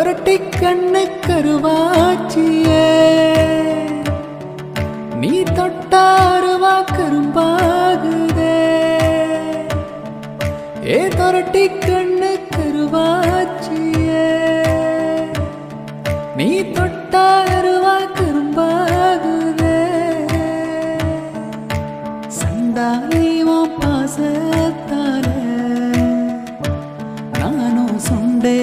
அவரட்டை கண்ணை கருவாச்சியே நீ தொட்டாருவா கரும்பாகுதே. ஏ தொரட்டி கண்ணு கருவாச்சியே நீ தொட்டாருவா கரும்பாகுதே. சந்தானியோ பாசத்தால நானும் சொந்தே